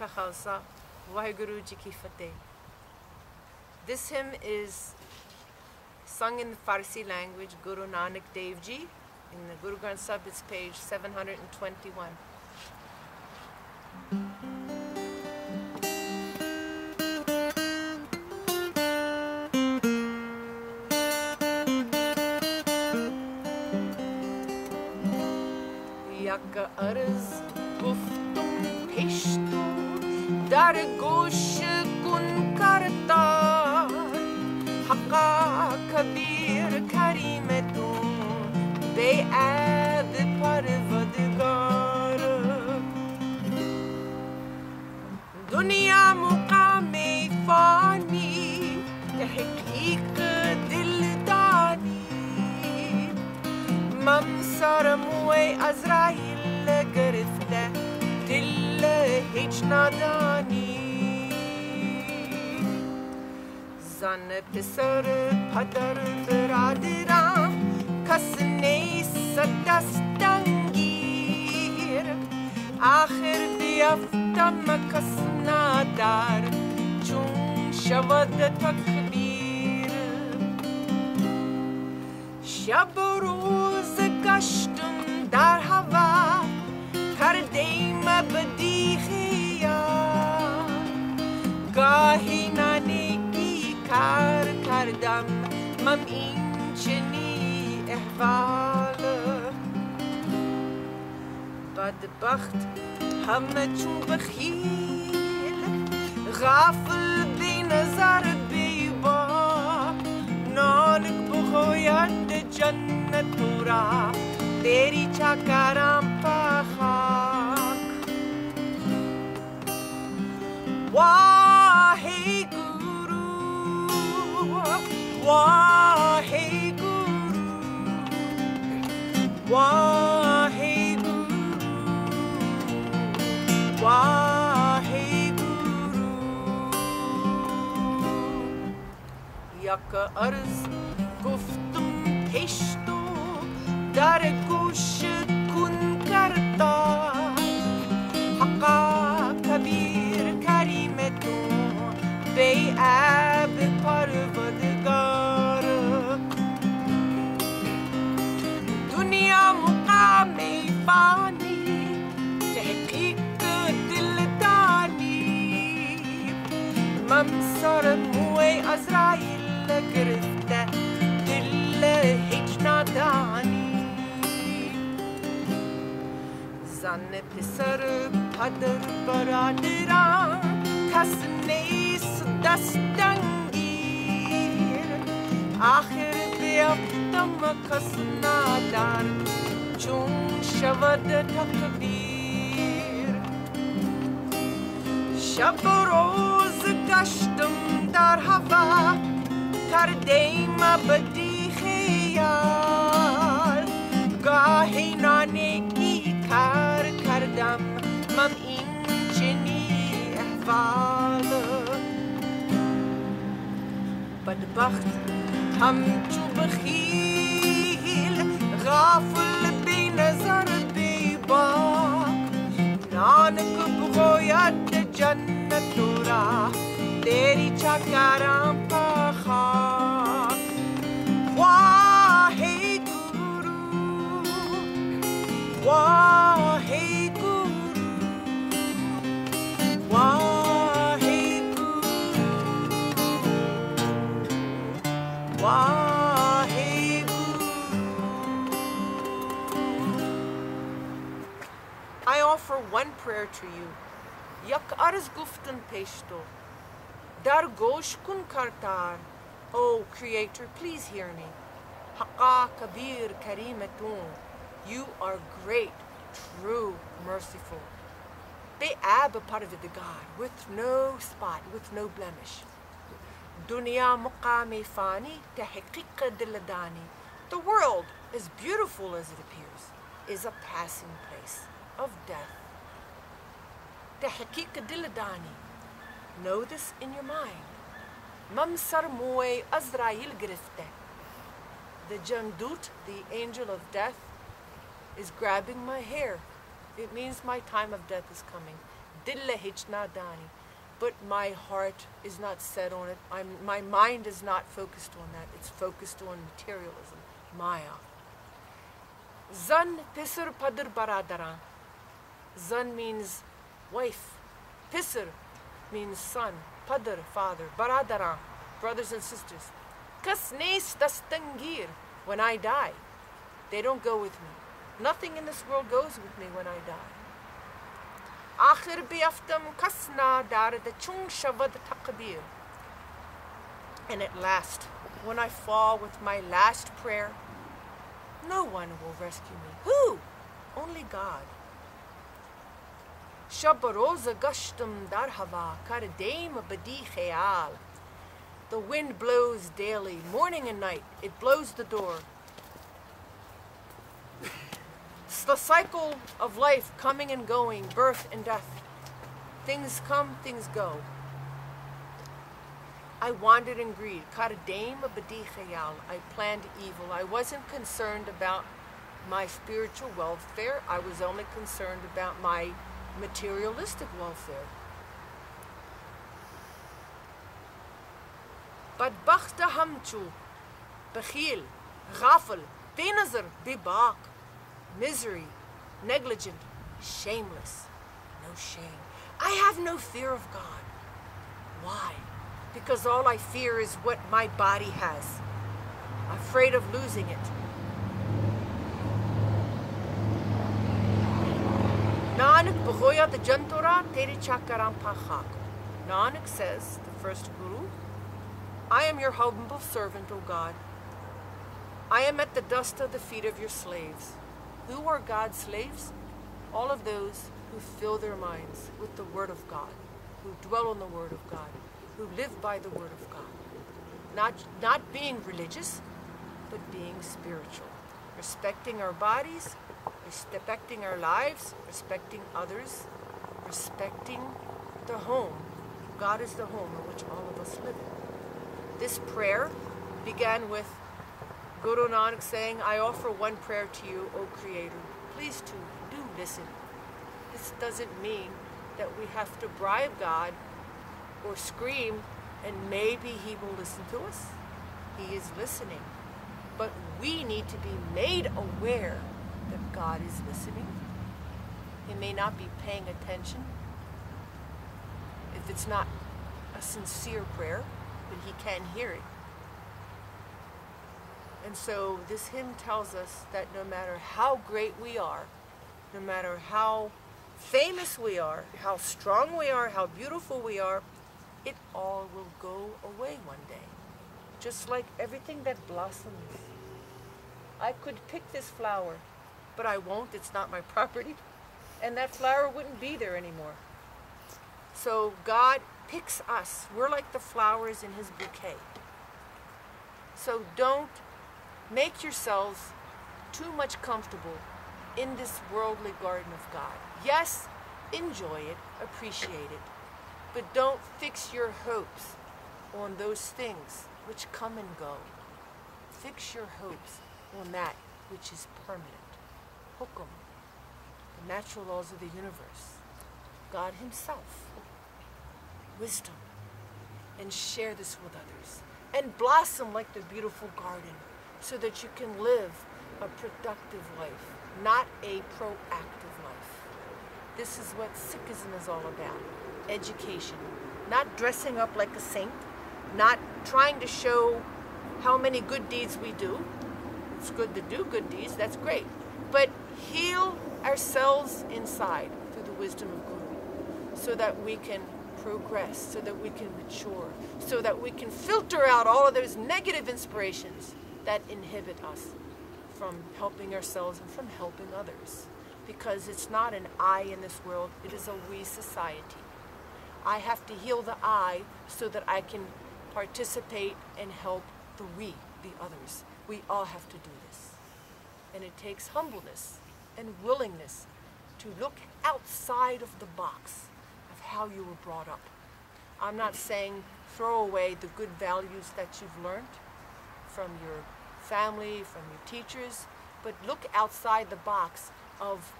ਕਾ ਖਾਲਸਾ ਵਾਹਿਗੁਰੂ ਜੀ ਕੀ ਫਤਿਹ This hymn is sung in the Farsi language, Guru Nanak Dev Ji. In the Guru Granth Sahib, it's page 721. Yak arz guftum peşte أرجوش كن كرتا حقا كبير كريمته بقى بفرفدجار دنيا مقامي فاني تحقيق دلداني ممسر موي أزرايل گرفته دل هیچ ندارم sanıptisarı padarı dıradıram kasıneyi sadastan gir. Ahir diyafta makasına dar. Çun şavada takbir. Şaburuzu kaştı کردم. مم این چنی احوال. بدبخت همه چون بخیل غافل بی نظر بیبا نانک بگوید جنت را. تیری چاکرم Waheguru, Waheguru, Waheguru. Yaka arz guftum peştu dar guştu. ازرائیل گرفته دل هیچ ندانی زن پسر پدر برادرم کس نیست دستنگیر آخر بیفتم کس ندار چون شود تکبیر شب و روز گشتم در هوا کردیم بدی خیال. گاهی نانگی کار کردم من این چنی احوال. بدبخت همچو بخیل غافل بی نظر بی باک. نانک بگوید جنت را تیری چاکرم پا I offer one prayer to you. Yak arz guftun peşto. Dar gosh kun kartar. O Creator, please hear me. Haqa Kabir Karimatun. You are great, true, merciful. Be'ab the God, with no spot, with no blemish. Dunya muqami fani tahqiqa diladani. The world, as beautiful as it appears, is a passing place of death. Tahqiqa diladani. Know this in your mind. Mamsar moy Azrail grifte. The Jamdut, the angel of death, is grabbing my hair. It means my time of death is coming. dilla hijna dani. But my heart is not set on it. I'm, my mind is not focused on that. It's focused on materialism, Maya. Zan pisr padr baradara. Zan means wife. Pisr means son. Father. Baradara, brothers and sisters. Kasnes dastangir. When I die, they don't go with me. Nothing in this world goes with me when I die. Akhir biaftam kasna dar the chung shavad takbir. And at last, when I fall with my last prayer, no one will rescue me. Who? Only God. Shabaroza gashtum dar hava kar badi khayal. The wind blows daily, morning and night. It blows the door. It's the cycle of life coming and going, birth and death. Things come, things go. I wandered in greed. I planned evil. I wasn't concerned about my spiritual welfare. I was only concerned about my materialistic welfare. But bakhta hamchu, bakhil, ghafil, benazar, bibak, misery, negligent, shameless, no shame. I have no fear of God. Why? because all I fear is what my body has. Afraid of losing it. Nanak Bhoya the Jantora Tere Chakaram Pachak. Nanak says, the first Guru, I am your humble servant, O God. I am at the dust of the feet of your slaves. Who are God's slaves? All of those who fill their minds with the Word of God, who dwell on the Word of God who live by the Word of God. Not, not being religious, but being spiritual. Respecting our bodies, respecting our lives, respecting others, respecting the home. God is the home in which all of us live. This prayer began with Guru Nanak saying, I offer one prayer to you, O Creator. Please do, do listen. This doesn't mean that we have to bribe God or scream, and maybe he will listen to us. He is listening. But we need to be made aware that God is listening. He may not be paying attention if it's not a sincere prayer, but he can hear it. And so this hymn tells us that no matter how great we are, no matter how famous we are, how strong we are, how beautiful we are, it all will go away one day. Just like everything that blossoms. I could pick this flower, but I won't, it's not my property. And that flower wouldn't be there anymore. So God picks us. We're like the flowers in his bouquet. So don't make yourselves too much comfortable in this worldly garden of God. Yes, enjoy it, appreciate it, but don't fix your hopes on those things which come and go. Fix your hopes on that which is permanent. Hukum, the natural laws of the universe, God Himself, wisdom, and share this with others. And blossom like the beautiful garden so that you can live a productive life, not a proactive life. This is what Sikhism is all about education, not dressing up like a saint, not trying to show how many good deeds we do. It's good to do good deeds, that's great. But heal ourselves inside through the wisdom of Guru so that we can progress, so that we can mature, so that we can filter out all of those negative inspirations that inhibit us from helping ourselves and from helping others. Because it's not an I in this world, it is a we society. I have to heal the I so that I can participate and help the we, the others. We all have to do this. And it takes humbleness and willingness to look outside of the box of how you were brought up. I'm not saying throw away the good values that you've learned from your family, from your teachers, but look outside the box of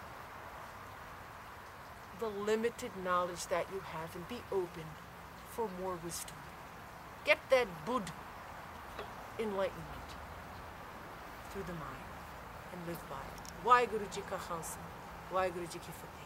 the limited knowledge that you have and be open for more wisdom. Get that Bud enlightenment through the mind and live by it. Waheguru Ji ka Khalsa? Waheguru Ji ki Fateh?